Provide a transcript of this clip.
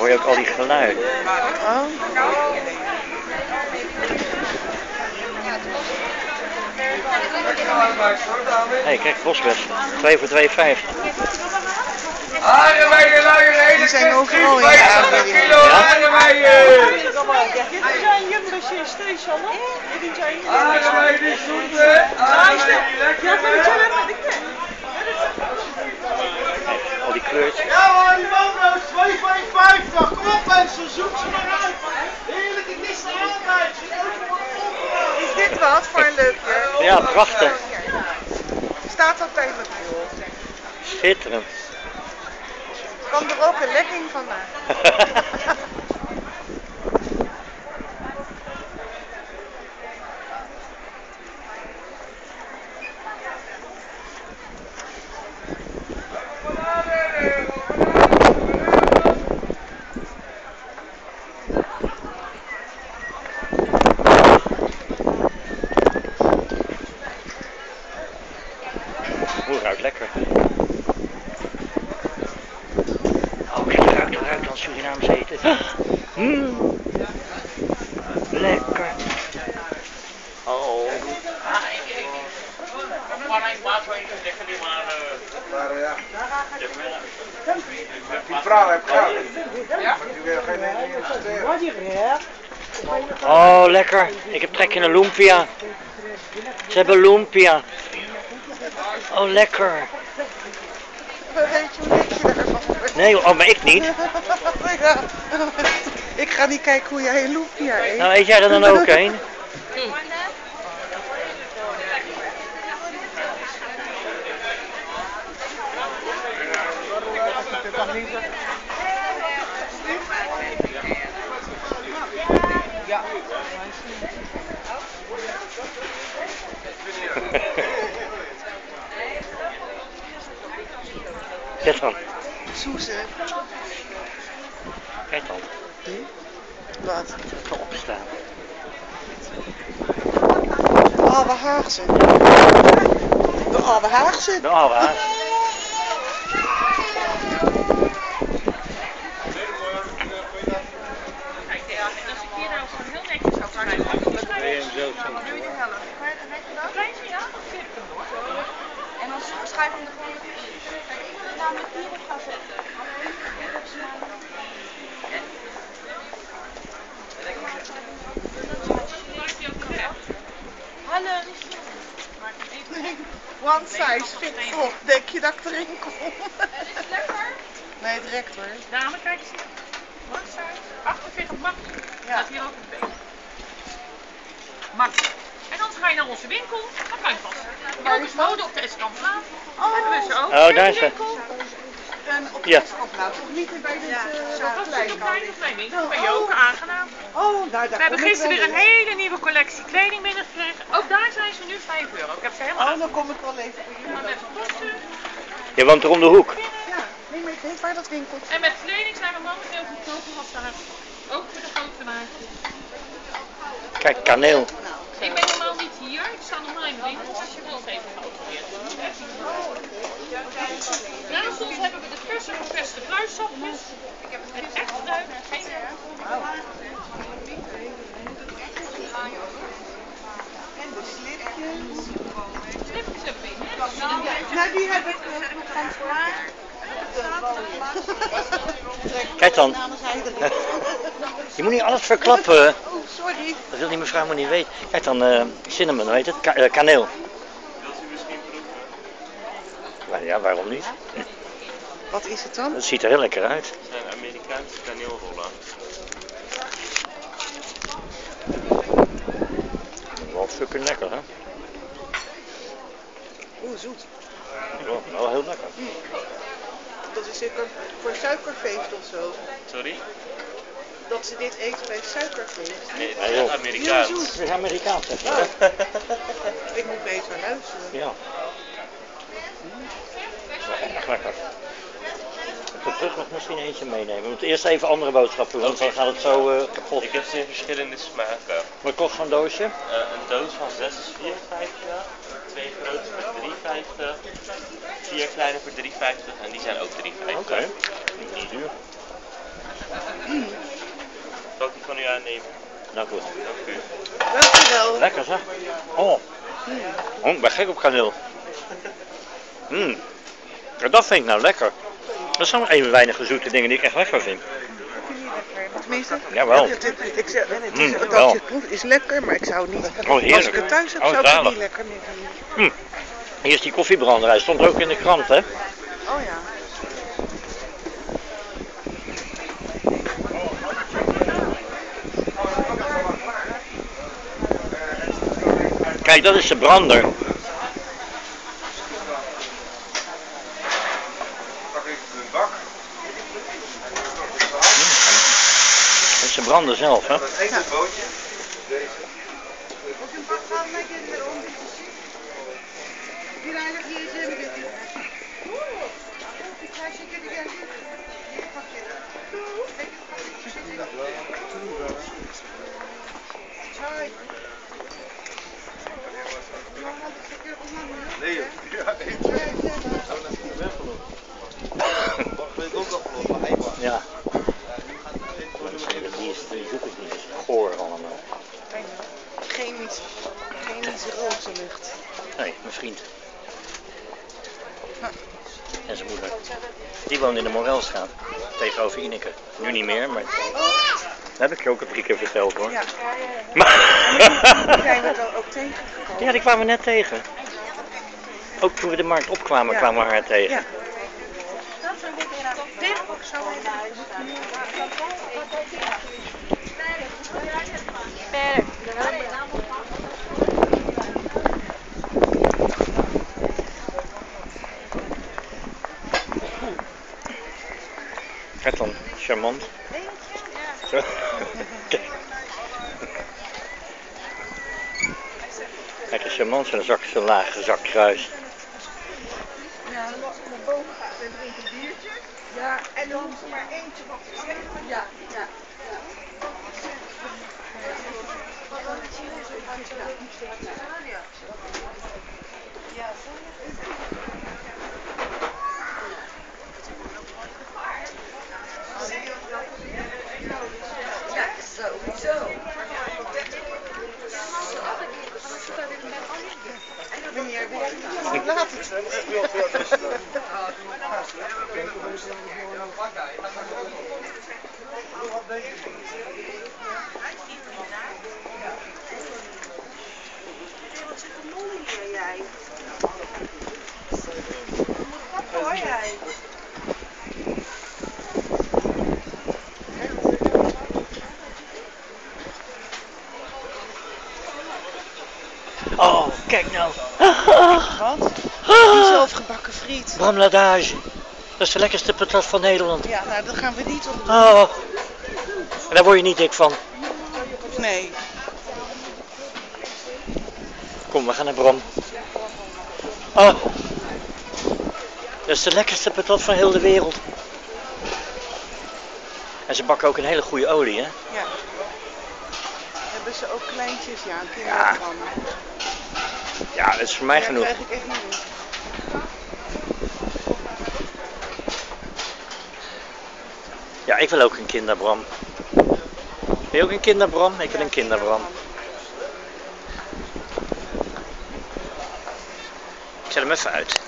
hoor je ook al die geluiden. Oh. Hé, hey, kijk, bosbest. 2 voor 2,50. Aardbeien, luier, Die zijn overal in de aanbieding. kilo aardbeien. Dit zijn jumbo's steeds al, hè? Dit zijn Aardbeien, die zoete. Aardbeien, die lekker. Ja, maar het zijn met de Kijk, al die kleurtjes. Ja hoor, die mono's 2,55. Kom op mensen, zoek ze maar uit. Heerlijke kisten aanbij. Zit overal vol. Is dit wat voor een leukje? Ja, prachtig. Staat dat tegen muur? Schitterend. Kan er ook een lekking van ruikt lekker. Oh, ruikt, het ruikt als Surinaams eten. Mm. Lekker. Oh. Maar ja. Die vrouw heeft geld. Ja? Die wil geen investeren. Oh, lekker. Ik heb trek in een lumpia. Ze hebben lumpia. Oh, lekker. Weet je daarvan wordt? Nee, oh, maar ik niet. Ja. Ik ga niet kijken hoe jij een loempia eet. Nou, eet jij er dan ook een? Kijk dan. Soeze. Kijk dan. Wat? Opstaan. Oude Haagse. De Oude Haagse. De oude Kijk, ja, en als ik hier nou gewoon heel netjes zou gaan, dan doe je de helft. Kleintje, ja, dat vind ik hem hoor. En dan schrijf hem er gewoon met Kijk, ik wil het namelijk hierop gaan zetten. Hallo, One size fit all. Denk je dat ik erin kom? is het lekker? Nee, direct hoor. Dame, kijk eens hier. Wat zijn 48 max. Ja. Staat hier ook een beetje. Max. En dan ga je naar onze winkel. Dan kan je vast. Ook is mode op de Escamplaan. Oh. Hebben we ze ook. Oh, daar is ze. winkel. En op de Ja. Escamplaan, toch niet bij dit Ja, uh, dat is een kleine mijn winkel. Ben je ook aangenaam. Oh, nou daar We hebben gisteren weer een hele nieuwe collectie kleding binnengekregen. Daar zijn ze nu 5 euro. Ik heb ze helemaal Oh, dan kom ik wel even bij Maar jullie. met kosten Je woont er om de hoek. Ja, nee, maar ik weet waar dat winkelt. en met kleding zijn we momenteel goedkoper als daar. Ook voor de grote maatjes. Kijk, kaneel. Ik ben normaal niet hier. Ik sta normaal in de winkel. Als je wilt even geautoreerd. Naast ons hebben we de verse geperste pluissapjes. Met echt fruit. Geen En de slipjes. slipjes in. Nou, die heb ik nog van vorig Kijk dan. Je moet niet alles verklappen. Oh, sorry. Dat wil die mevrouw maar niet weten. Kijk dan, eh cinnamon, hoe heet het? Ka- eh, kaneel. Nou ja, waarom niet? Wat is het dan? Dat ziet er heel lekker uit. Het zijn Amerikaanse kaneelrollen. Fucking lekker, hè? Oeh, zoet. Ja, wel heel lekker. Dat is zeker voor suikerfeest of zo. Sorry? Dat ze dit eten bij suikerfeest. Nee, Ja, het joh. is Amerikaans. Het is Amerikaans. Ik moet beter luisteren. Ja. Dat is echt lekker. Terug nog misschien eentje meenemen. We moeten eerst even andere boodschappen doen, want dan gaat het zo eh, kapot. Ik heb ze in verschillende smaken. Wat kost zo'n doosje? Eh, een doos van 6 is 4,50. Twee grote voor 3,50. Vier kleine voor 3,50 en die zijn ook 3,50. Oké, niet duur. Zal ik die van u aannemen? Nou goed. Dank u. Dankjewel. Lekker zeg. Oh. oh ik ben gek op kaneel. Mm. Ja, dat vind ik nou lekker. Dat zijn een van de weinige zoete dingen die ik echt lekker vind. Tenminste, Jawel. het, het, ik zeg, het Mm, is, je het proeft is lekker, maar ik zou het niet. Oh. Als ik het thuis heb, Oh, zou ik het niet lekker meer vinden. Hier is die koffiebranderij. Stond ook in de krant, hè? Oh ja. Kijk, dat is de brander. Pak ik een bak. Brander zelf, hè? Dat En zijn moeder. Die woont in de Morelstraat. Tegenover Ineke. Nu niet meer, maar... Dat heb ik je ook al drie keer verteld hoor. Ja, Maar... zijn we dan ook tegengekomen? Ja, die kwamen we net tegen. Ook toen we de markt opkwamen, Ja. kwamen we haar tegen. Ja. Dit Kijk dan, charmant. Zo. Kijk. Een charmant zo'n zak, zo'n lage zak kruis. Ja, en als ik naar boven ga en drink een biertje. Ja, en dan maar eentje wat ja. Ja, weer? Laat het. Wat zit er nog hier, jij? Wat hoor jij? Oh, kijk nou. Wat? Die zelfgebakken friet. Bramladage. Dat is de lekkerste patat van Nederland. Ja, nou, dat gaan we niet op doen. Oh. En daar word je niet dik van. Nee. Kom, we gaan naar Bram. Oh. Dat is de lekkerste patat van heel de wereld. En ze bakken ook een hele goede olie, hè? Ja. Hebben ze ook kleintjes? Ja, een kinderprogramma. Ja, dat is voor mij Ja, genoeg. krijg ik echt niet in. Ja, ik wil ook een kinderbram. Wil je ook een kinderbram? Ik wil een kinderbram. Ik zet hem even uit.